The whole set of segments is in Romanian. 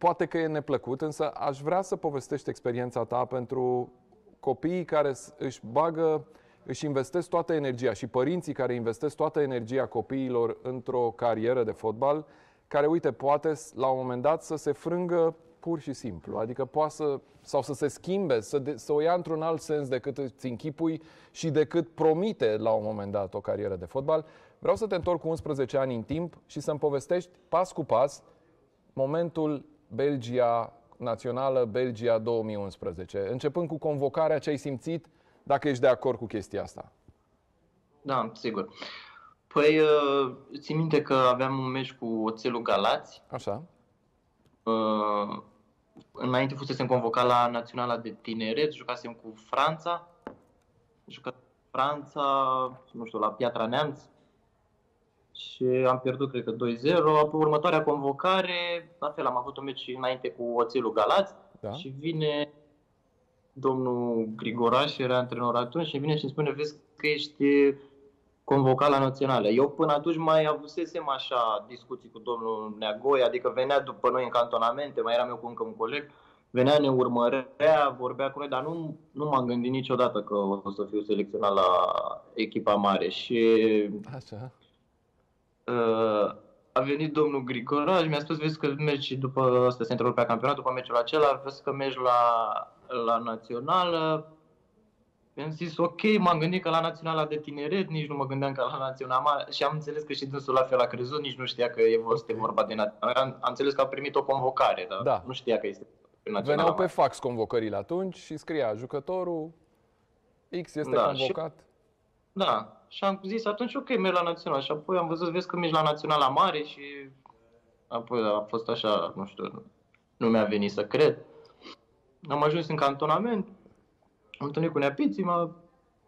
poate că e neplăcut, însă aș vrea să povestești experiența ta pentru copiii care își bagă, își investesc toată energia și părinții care investesc toată energia copiilor într-o carieră de fotbal, care, uite, poate la un moment dat să se frângă pur și simplu. Adică poate să, sau să se schimbe, să, de, să o ia într-un alt sens decât îți închipui și decât promite la un moment dat o carieră de fotbal. Vreau să te întorc cu 11 ani în timp și să-mi povestești pas cu pas momentul Belgia națională, Belgia 2011, începând cu convocarea, ce ai simțit, dacă ești de acord cu chestia asta. Da, sigur. Păi, uh, țin minte că aveam un meci cu Oțelul Galați. Așa. Uh, înainte fusesem convocat la Naționala de Tineret, jucasem cu Franța. Jucat Franța, nu știu, la Piatra Neamț. Și am pierdut, cred că 2-0. Apoi următoarea convocare, la fel, am avut un meci înainte cu Oțelul Galați. Da. Și vine domnul Grigoraș, era antrenor atunci, și vine și îmi spune, vezi că ești convocat la națională. Eu până atunci mai avusesem așa discuții cu domnul Neagoi, adică venea după noi în cantonamente, mai eram eu cu încă un coleg, venea, ne urmărea, vorbea cu noi, dar nu, nu m-am gândit niciodată că o să fiu selecționat la echipa mare. Și așa. Uh, a venit domnul Grigoraj, mi-a spus, vezi că mergi după, asta se întrerupea campionat, după meciul acela, vezi că mergi la, la națională, am zis, ok, m-am gândit că la Naționala de Tineret, nici nu mă gândeam că la Naționala și am înțeles că și dânsul la fel a crezut, nici nu știa că e este vorba de Naționala. Am, am înțeles că a primit o convocare, dar da. nu știa că este Naționala Veneau pe fax convocările atunci și scria jucătorul X este da, convocat. Și, da, și am zis atunci ok, merg la Național și apoi am văzut, vezi că mergi la Naționala mare și apoi a fost așa, nu știu, nu mi-a venit să cred. Am ajuns în cantonament, am întâlnit cu Neapiții, m-a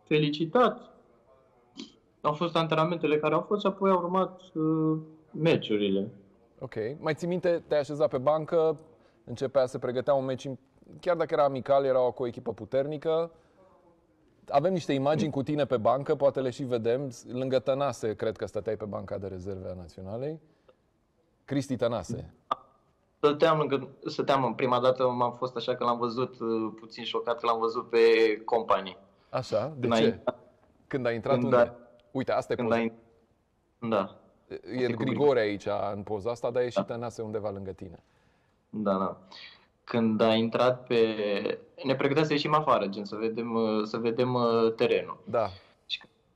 felicitat. Au fost antrenamentele care au fost și apoi au urmat uh, meciurile. Ok. Mai ții minte, te-ai așezat pe bancă, începea să pregătea un meci, chiar dacă era amical, era cu o echipă puternică. Avem niște imagini cu tine pe bancă, poate le și vedem. Lângă Tănase, cred că stăteai pe banca de rezerve a Naționalei. Cristi Tănase. Stăteam, lângă, stăteam în prima dată, m-am fost așa că l-am văzut uh, puțin șocat că l-am văzut pe companii. Așa? De când ce? Ai, când a intrat când unde? A, Uite, asta e poza. Ai, da. E Grigore aici în poza asta, dar e și da. Tănase undeva lângă tine. Da, da. Când a intrat pe... Ne pregătea să ieșim afară, gen, să vedem, uh, să vedem uh, terenul. Da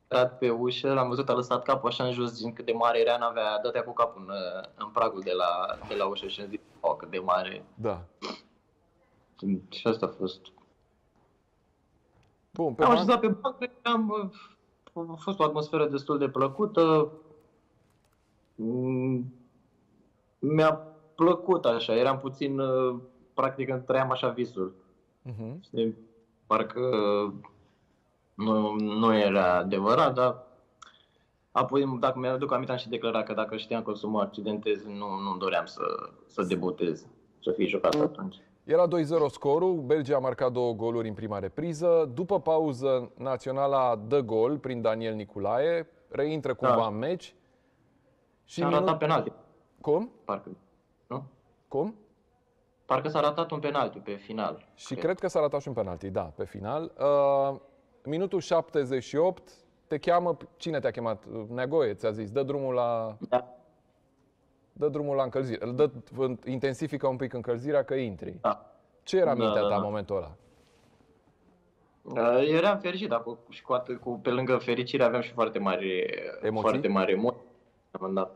intrat pe ușă, l-am văzut, a lăsat capul așa în jos, din cât de mare era, n-avea, dătea cu capul în, în pragul de la, de la ușă și am zis, oh, cât de mare. Da. Și asta a fost. Bun, pe am așezat pe bancă, am, a fost o atmosferă destul de plăcută. Mm, mi-a plăcut așa, eram puțin, practic, trăiam așa visul. Uh-huh. Parcă nu, nu era adevărat, dar apoi, dacă mi-aduc aminte, am și declarat că dacă știam că o să mă accidentez, nu, nu doream să, să debutez, să fii jucat atunci. Era 2-0 scorul, Belgia a marcat două goluri în prima repriză. După pauză, naționala dă gol prin Daniel Niculae, reintră cumva da. în meci. Și a minut... ratat penalti. Cum? Parcă, nu? Cum? Parcă s-a ratat un penalti pe final. Și cred, cred că s-a ratat și un penalti, da, pe final. Uh, minutul 78, te cheamă, cine te-a chemat? Negoie, ți-a zis, dă drumul la... Da. Dă drumul la încălzire, dă, intensifică un pic încălzirea că intri. Da. Ce era da, mintea da, ta da. în momentul ăla? Uh, eram fericit, dar cu, și cu, atât, cu, pe lângă fericire aveam și foarte mari emoții. Foarte mari emoții. Da.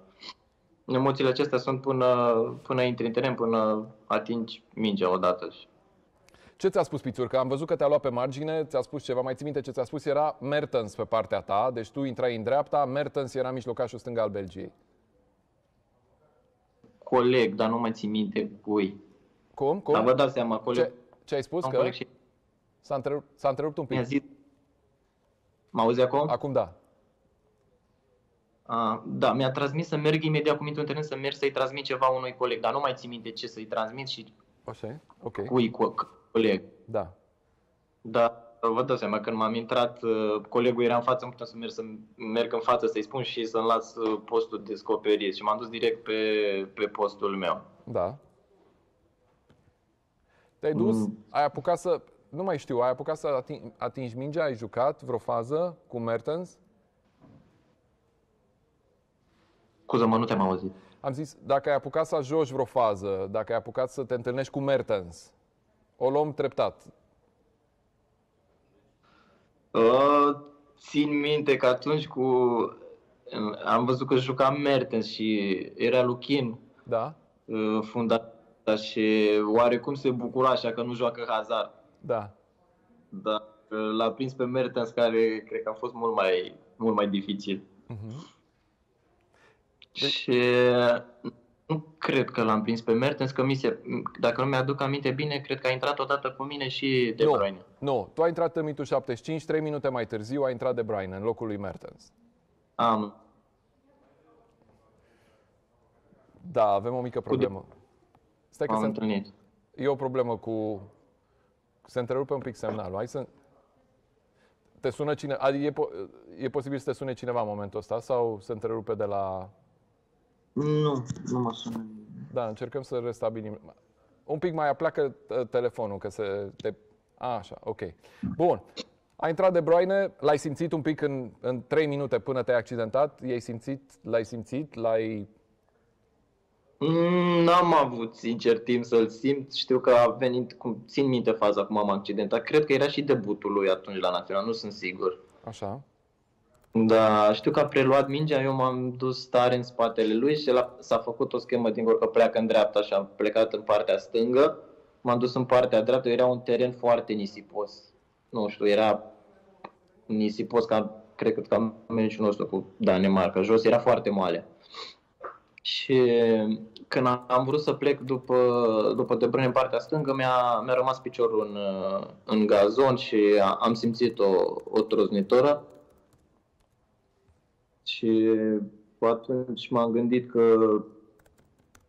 Emoțiile acestea sunt până, până intri în teren, până atingi mingea odată. Ce ți-a spus Că Am văzut că te-a luat pe margine, ți-a spus ceva, mai ții minte ce ți-a spus? Era Mertens pe partea ta, deci tu intrai în dreapta, Mertens era mijlocașul stânga al Belgiei. Coleg, dar nu mai ții minte cui. Cum? Cum? Dar vă dați seama, coleg. Ce, ce ai spus? Că și... s-a, întrerupt, s-a întrerupt un pic. Mi-a zis... Mă auzi acum? Acum da. A, da, mi-a transmis să merg imediat cu minte în teren, să merg să-i transmit ceva unui coleg, dar nu mai țin minte ce să-i transmit și Așa, ok. cui, cu, coleg. Da. Da, vă dați seama, când m-am intrat, uh, colegul era în față, nu puteam să merg, să merg în față să-i spun și să-mi las uh, postul de descoperit și m-am dus direct pe, pe postul meu. Da. Te-ai dus, Mm. ai apucat să, nu mai știu, ai apucat să atingi, atingi mingea, ai jucat vreo fază cu Mertens? Scuză-mă, nu te-am auzit. Am zis, dacă ai apucat să joci vreo fază, dacă ai apucat să te întâlnești cu Mertens, o luăm treptat. Uh, țin minte că atunci cu... Am văzut că juca Mertens și era Luchin, Da? uh, fundat și oarecum se bucura așa că nu joacă Hazard. Da. Dar uh, l-a prins pe Mertens care cred că a fost mult mai, mult mai dificil. Mhm. Și nu cred că l-am prins pe Mertens, că mi se, dacă nu mi-aduc aminte bine, cred că a intrat odată cu mine și De Nu. Bruyne. Nu, tu ai intrat în mitul 75, 3 minute mai târziu a intrat De Bruyne în locul lui Mertens. Am. Da, avem o mică problemă. Stai că am se, întâlnit. e o problemă cu... Se întrerupe un pic semnalul. Hai să... Te sună cine... Adică e, po- e posibil să te sune cineva în momentul ăsta sau se întrerupe de la... Nu, nu mă sună nimeni. Da, încercăm să restabilim. Un pic mai apleacă uh, telefonul, că se... Te... A, așa, ok. Bun. A intrat De Bruyne, l-ai simțit un pic în, în 3 minute până te-ai accidentat? I-ai simțit? L-ai simțit? L-ai... Mm, N-am avut, sincer, timp să-l simt. Știu că a venit, cum, țin minte faza cum am accidentat. Cred că era și debutul lui atunci la Național, nu sunt sigur. Așa? Da, știu că a preluat mingea, eu m-am dus tare în spatele lui și el a- s-a făcut o schemă din gol că pleacă în dreapta și am plecat în partea stângă. M-am dus în partea dreaptă, era un teren foarte nisipos. Nu știu, era nisipos ca, cred că ca meciul nostru cu Danemarca. Jos era foarte moale. Și când am vrut să plec după, după De Bruyne în partea stângă, mi-a, mi-a rămas piciorul în, în gazon și a- am simțit o, o troznitoră. Și atunci m-am gândit că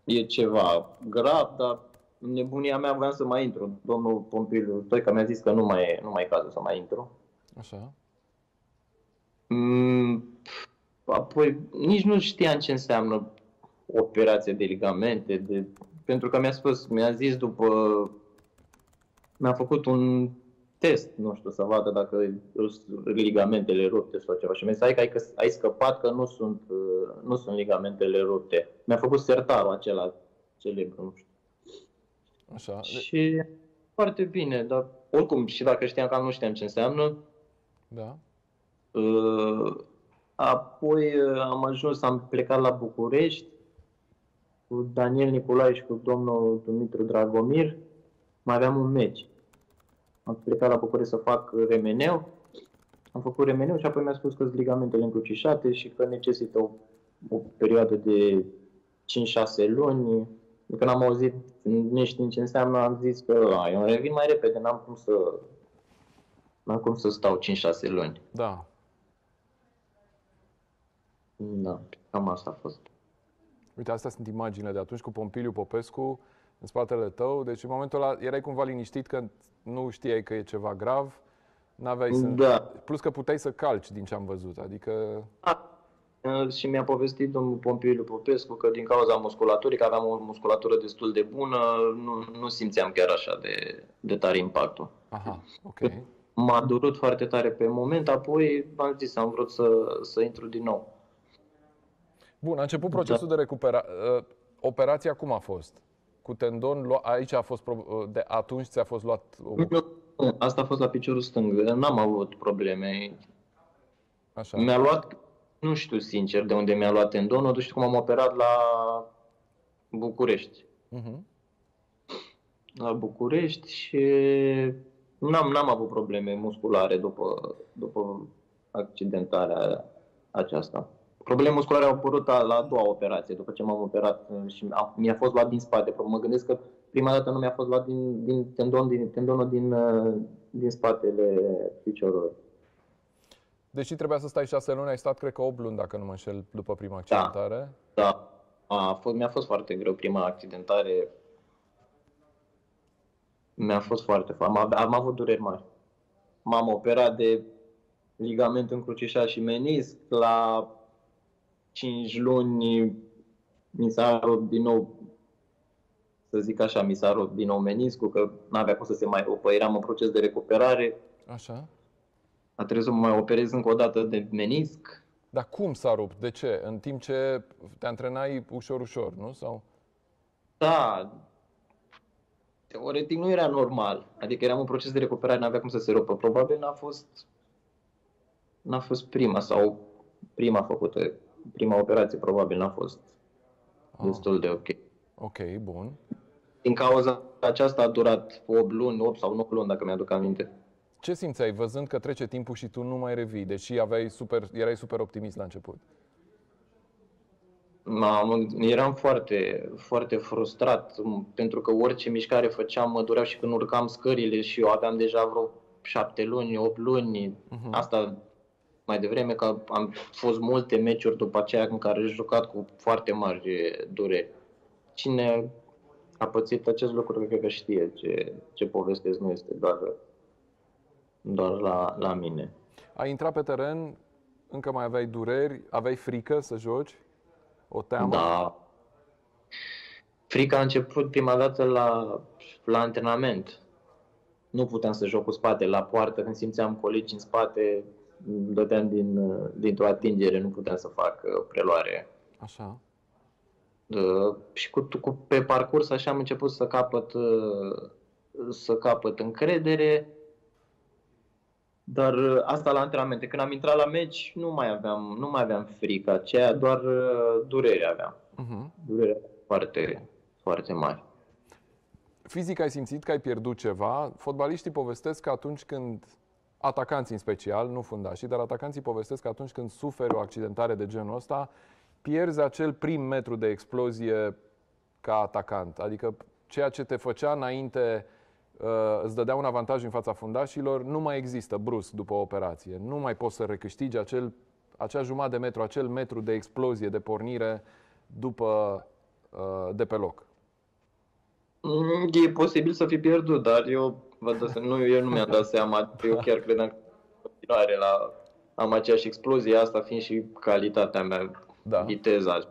e ceva grav, dar în nebunia mea voiam să mai intru. Domnul Pompiliu Stoica mi-a zis că nu mai e, nu mai e cazul să mai intru. Așa? Mm, apoi nici nu știam ce înseamnă operație de ligamente, de... pentru că mi-a spus, mi-a zis după, mi-a făcut un test, nu știu, să vadă dacă sunt ligamentele rupte sau ceva și mi-a zis, hai că ai, că ai scăpat că nu sunt, uh, nu sunt ligamentele rupte. Mi-a făcut sertarul acela celebru, nu știu. Așa. De- Și foarte bine, dar oricum și dacă știam că nu știam ce înseamnă, Da? Uh, Apoi uh, am ajuns, am plecat la București cu Daniel Nicolae și cu domnul Dumitru Dragomir. Mai aveam un meci. Am plecat la București să fac remeneu. Am făcut remeneu și apoi mi-a spus că sunt ligamentele încrucișate și că necesită o, o perioadă de 5-6 luni. Când am auzit neștiind ce înseamnă, am zis că a, eu revin mai repede, n-am cum să, n-am cum să stau 5-6 luni. Da. Da, cam asta a fost. Uite, astea sunt imaginile de atunci cu Pompiliu Popescu în spatele tău. Deci în momentul ăla erai cumva liniștit că nu știai că e ceva grav. N-aveai să... Da. Plus că puteai să calci din ce am văzut. Adică, Uh, Și mi-a povestit domnul Pompiliu Popescu că din cauza musculaturii, că aveam o musculatură destul de bună, nu, nu simțeam chiar așa de, de tare impactul. aha, ok. M-a durut foarte tare pe moment, apoi am zis, am vrut să, să intru din nou. Bun, a început procesul de recuperare. Operația cum a fost? Cu tendon, lua- aici a fost, pro- uh, de atunci ți-a fost luat... o- Nu, Asta a fost la piciorul stâng, n-am avut probleme. Așa, Mi-a luat, nu știu sincer de unde mi-a luat tendonul, știu cum am operat la București. Mhm. la București și n-am, n-am avut probleme musculare după, după accidentarea aceasta. Probleme musculare au apărut a- la a doua operație, după ce m-am operat uh, și a- mi-a fost luat din spate. Mă gândesc că prima dată nu mi-a fost luat din, din, tendon, din tendonul din, uh, din spatele piciorului. Deși trebuia să stai șase luni, ai stat, cred că 8 luni, dacă nu mă înșel, după prima accidentare. Da, a fost, mi-a fost foarte greu prima accidentare. Mi-a fost foarte foarte. Am, am avut dureri mari. M-am operat de ligament încrucișat și menisc. La 5 luni mi s-a din nou să zic așa, mi s-a rupt din nou meniscul, că n-avea cum să se mai rupă. Eram în proces de recuperare, Așa. a trebuit să mă mai operez încă o dată de menisc. Dar cum s-a rupt? De ce? În timp ce te antrenai ușor, ușor, nu? Sau... Da, teoretic nu era normal. Adică eram în proces de recuperare, n-avea cum să se rupă. Probabil n-a fost, n-a fost prima sau prima făcută, prima operație probabil n-a fost Ah, destul de ok. ok, bun. Din cauza aceasta a durat 8 luni, 8 sau 9 luni, dacă mi-aduc aminte. Ce simțeai văzând că trece timpul și tu nu mai revii, deși aveai super, erai super optimist la început? M-am, eram foarte, foarte frustrat m, pentru că orice mișcare făceam mă dureau și când urcam scările și eu aveam deja vreo șapte luni, opt luni. Mhm. Asta mai devreme că am fost multe meciuri după aceea în care am jucat cu foarte mari dureri. Cine a pățit acest lucru cred că știe ce, ce povestesc, nu este doar, doar la, la mine. Ai intrat pe teren, încă mai aveai dureri, aveai frică să joci? O teamă? Da. Frica a început prima dată la, la antrenament. Nu puteam să joc cu spate la poartă, când simțeam colegi în spate, îmi dădeam din, dintr-o atingere, nu puteam să fac uh, preluare. Așa. Uh, și cu, cu, pe parcurs așa am început să capăt, uh, să capăt încredere, dar uh, asta la antrenamente. Când am intrat la meci, nu mai aveam, nu mai aveam frică, aceea doar uh, durere aveam. Uh-huh. Durere foarte, foarte mari. Fizic ai simțit că ai pierdut ceva. Fotbaliștii povestesc că atunci când, atacanții în special, nu fundașii, dar atacanții povestesc că atunci când suferi o accidentare de genul ăsta, pierzi acel prim metru de explozie ca atacant. Adică ceea ce te făcea înainte uh, îți dădea un avantaj în fața fundașilor, nu mai există brusc după o operație. Nu mai poți să recâștigi acel, acea jumătate de metru, acel metru de explozie, de pornire după, uh, de pe loc. Mm, E posibil să fi pierdut, dar eu, vă dați, nu, eu nu mi-am dat seama. Eu chiar credeam că în continuare la, am aceeași explozie, asta fiind și calitatea mea, Da. viteza.